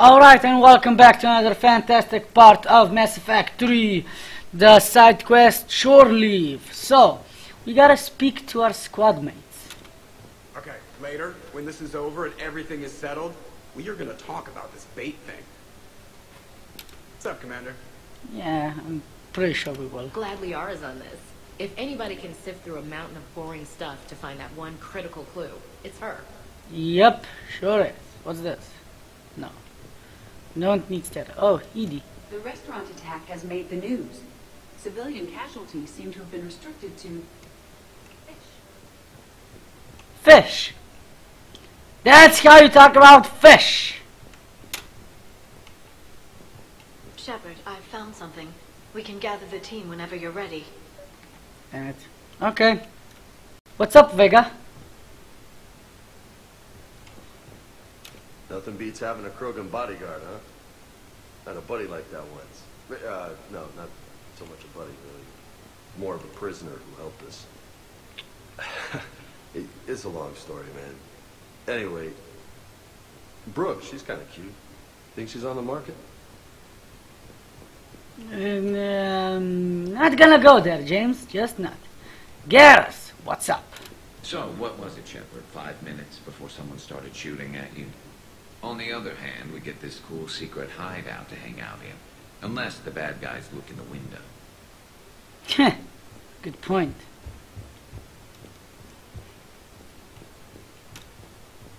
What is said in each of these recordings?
Alright, and welcome back to another fantastic part of Mass Effect 3, the side quest Shore Leave. So, we gotta speak to our squad mates. Okay, later, when this is over and everything is settled, we are gonna talk about this bait thing. What's up, Commander? Yeah, I'm pretty sure we will. Glad Liara's on this. If anybody can sift through a mountain of boring stuff to find that one critical clue, it's her. Yep, sure is. What's this? No. No one needs that. Oh, EDI. The restaurant attack has made the news. Civilian casualties seem to have been restricted to fish. Fish! That's how you talk about fish! Shepard, I've found something. We can gather the team whenever you're ready. Damn it. Okay. What's up, Vega? Nothing beats having a Krogan bodyguard, huh? Had a buddy like that once. Uh, no, not so much a buddy, really. More of a prisoner who helped us. it, it's a long story, man. Anyway, Brooke, she's kind of cute. Think she's on the market? Um, not gonna go there, James. Just not. Garrus, what's up? So, what was it, Shepard? Five minutes before someone started shooting at you? On the other hand, we get this cool secret hideout to hang out in. Unless the bad guys look in the window. Heh, Good point.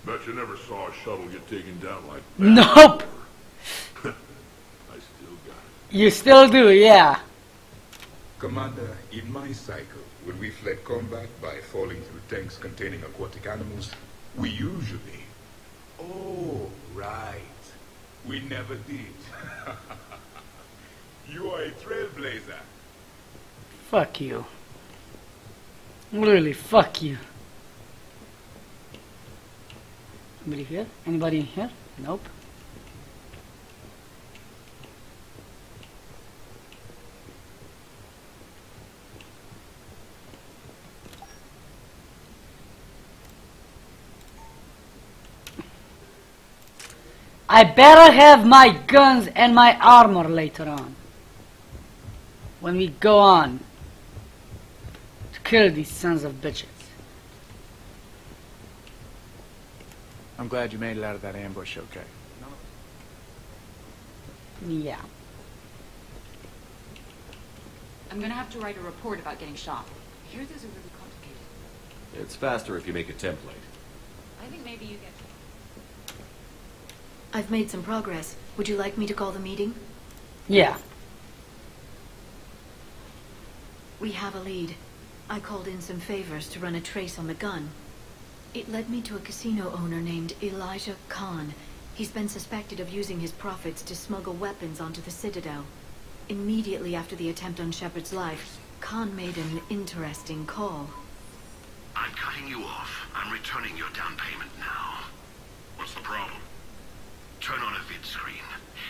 Bet you never saw a shuttle get taken down like that. Nope! I still got it. You still do, yeah. Commander, in my cycle, when we fled combat by falling through tanks containing aquatic animals, we usually... Oh, right. We never did. you are a trailblazer. Fuck you. Really, fuck you. Anybody here? Anybody in here? Nope. I better have my guns and my armor later on. When we go on to kill these sons of bitches. I'm glad you made it out of that ambush okay. Yeah. I'm gonna have to write a report about getting shot. I hear those are really complicated. It's faster if you make a template. I think maybe you get. I've made some progress. Would you like me to call the meeting? Yeah. We have a lead. I called in some favors to run a trace on the gun. It led me to a casino owner named Elijah Khan. He's been suspected of using his profits to smuggle weapons onto the Citadel. Immediately after the attempt on Shepard's life, Khan made an interesting call. I'm cutting you off. I'm returning your down payment now. What's the problem? Turn on a vid screen.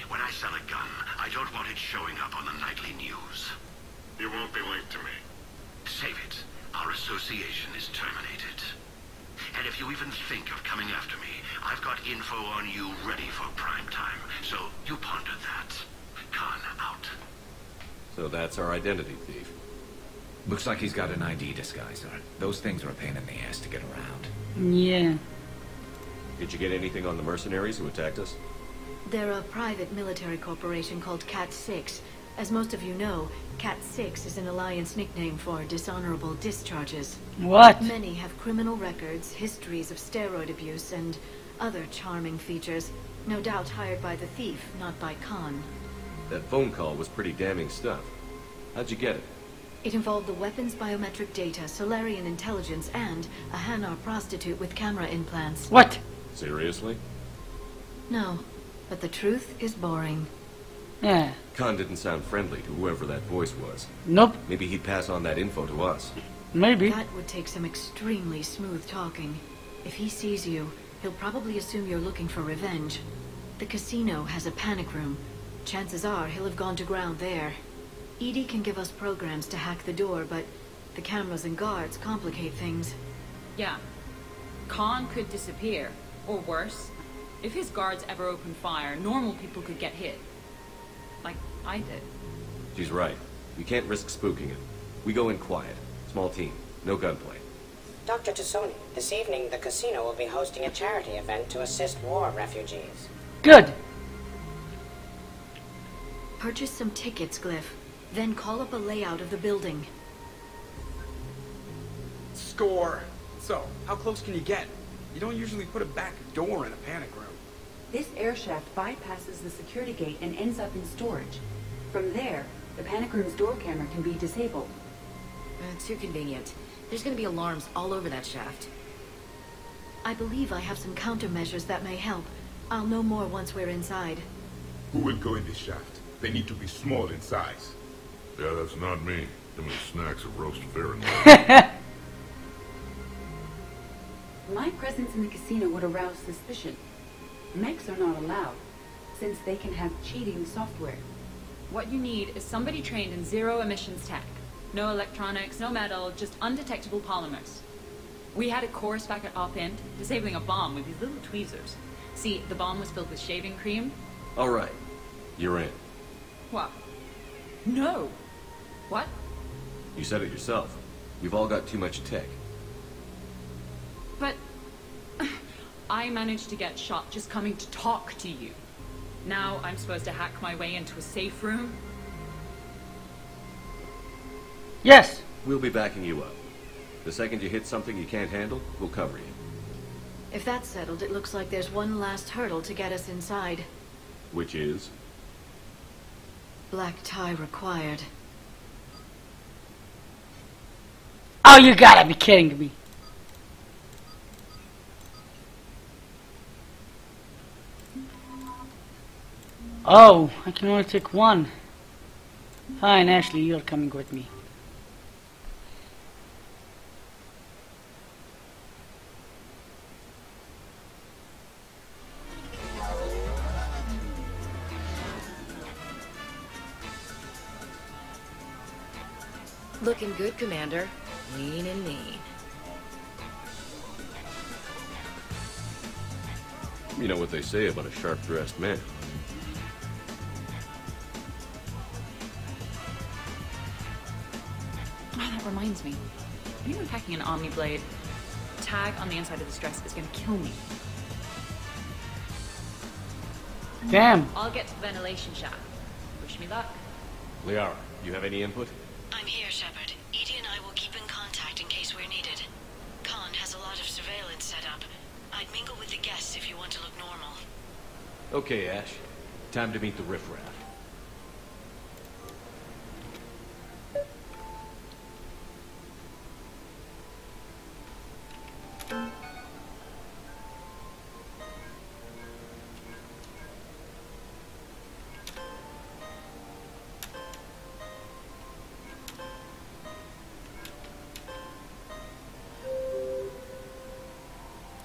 When I sell a gun, I don't want it showing up on the nightly news. You won't be linked to me. Save it. Our association is terminated. And if you even think of coming after me, I've got info on you ready for prime time. So you ponder that. Khan out. So that's our identity thief. Looks like he's got an ID disguiser. Those things are a pain in the ass to get around. Yeah. Did you get anything on the mercenaries who attacked us? They're a private military corporation called Cat-6. As most of you know, Cat-6 is an Alliance nickname for dishonorable discharges. What? Many have criminal records, histories of steroid abuse, and other charming features. No doubt hired by the thief, not by Khan. That phone call was pretty damning stuff. How'd you get it? It involved the weapons biometric data, Salarian intelligence, and a Hanar prostitute with camera implants. What? Seriously? No, but the truth is boring. Yeah. Khan didn't sound friendly to whoever that voice was. Nope. Maybe he'd pass on that info to us. Maybe. That would take some extremely smooth talking. If he sees you, he'll probably assume you're looking for revenge. The casino has a panic room. Chances are he'll have gone to ground there. EDI can give us programs to hack the door, but the cameras and guards complicate things. Yeah. Khan could disappear. Or worse, If his guards ever opened fire, normal people could get hit. Like I did. She's right. We can't risk spooking him. We go in quiet. Small team. No gunplay. Dr. T'Soni, this evening the casino will be hosting a charity event to assist war refugees. Good. Purchase some tickets, Glyph. Then call up a layout of the building. Score. So, how close can you get? You don't usually put a back door in a panic room. This air shaft bypasses the security gate and ends up in storage. From there, the panic room's door camera can be disabled. Uh, too convenient. There's gonna be alarms all over that shaft. I believe I have some countermeasures that may help. I'll know more once we're inside. Who will go in this shaft? They need to be small in size. Yeah, that's not me. Give me snacks of roast Fahrenheit. My presence in the casino would arouse suspicion. Mechs are not allowed, since they can have cheating software. What you need is somebody trained in zero emissions tech. No electronics, no metal, just undetectable polymers. We had a course back at Op End, disabling a bomb with these little tweezers. See, the bomb was filled with shaving cream. All right. You're in. What? No. What? You said it yourself. We've all got too much tech. I managed to get shot just coming to talk to you. Now I'm supposed to hack my way into a safe room? Yes. We'll be backing you up. The second you hit something you can't handle, we'll cover you. If that's settled, it looks like there's one last hurdle to get us inside. Which is? Black tie required. Oh, you gotta be kidding me. Oh, I can only take one. Fine, Ashley, you're coming with me. Looking good, Commander. Lean and mean. You know what they say about a sharp-dressed man. Oh, that reminds me. Anyone packing an Omni Blade? Tag on the inside of this dress is gonna kill me. Damn. I'll get to the ventilation shaft. Wish me luck. Liara, you have any input? I'm here, Shepard. With if you want to look normal. Okay, Ash. Time to meet the riffraff.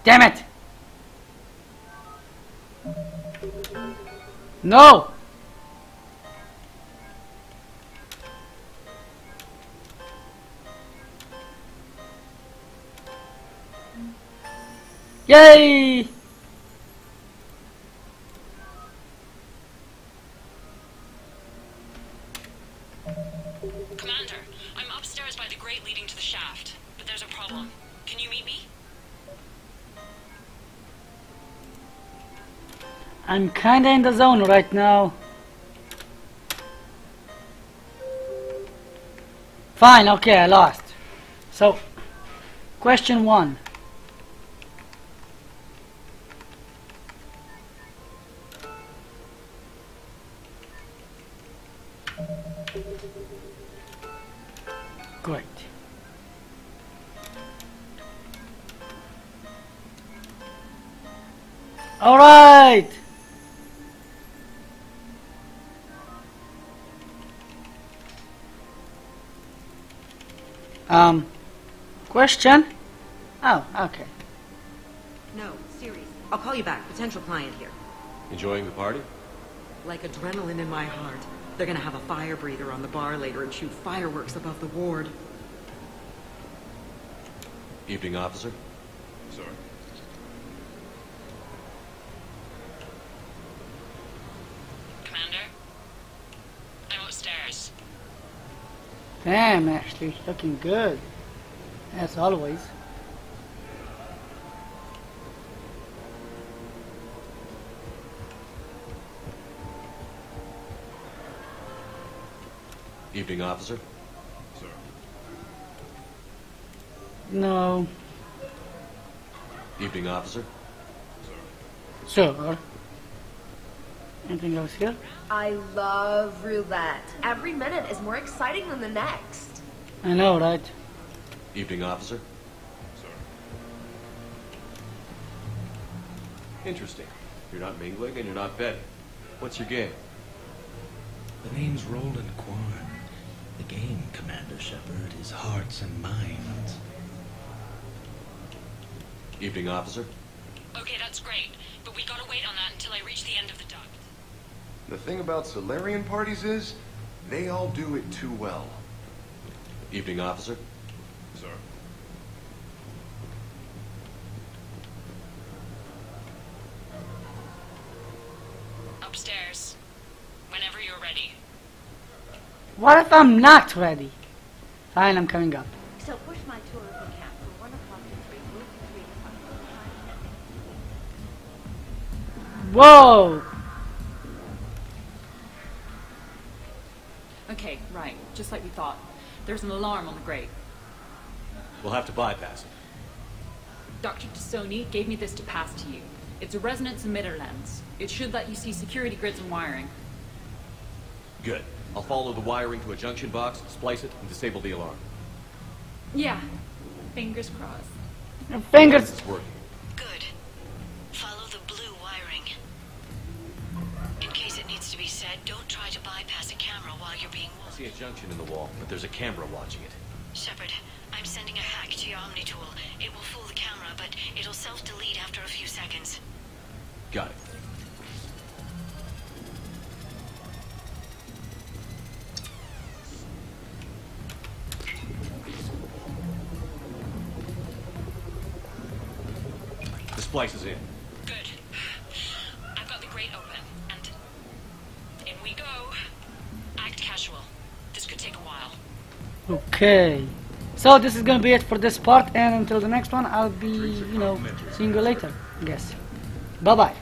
Damn it! No! Yay! Kinda in the zone right now. Fine, okay, I lost. So, question one. Great. All right. Um, question? Oh, okay. No, serious. I'll call you back. Potential client here. Enjoying the party? Like adrenaline in my heart. They're gonna have a fire breather on the bar later and shoot fireworks above the ward. Evening, officer. Sorry. Damn, Ashley, looking good. As always. Evening, officer. Sir. No. Evening, officer. Sir. Sure. Anything else here? I love roulette. Every minute is more exciting than the next. I know, right? Evening, officer. Sorry. Interesting. You're not mingling and you're not betting. What's your game? The name's Roland Kwan. The game, Commander Shepard, is hearts and minds. Evening, officer. The thing about Salarian parties is, they all do it too well. Evening, officer. Sir. Upstairs. Whenever you're ready. What if I'm not ready? Fine, I'm coming up. So push my tour of the camp from 1 o'clock to 3, move to 3 o'clock. Whoa! Okay, right. Just like we thought. There's an alarm on the grate. We'll have to bypass it. Dr. T'Soni gave me this to pass to you. It's a resonance emitter lens. It should let you see security grids and wiring. Good. I'll follow the wiring to a junction box, splice it, and disable the alarm. Yeah. Fingers crossed. Fingers. It's working. Junction in the wall, but there's a camera watching it. Shepard, I'm sending a hack to your Omni tool. It will fool the camera, but it'll self-delete after a few seconds. Got it. The splice is in. Okay. So this is gonna be it for this part, and until the next one, I'll be, you know, seeing you later, I guess. Bye bye.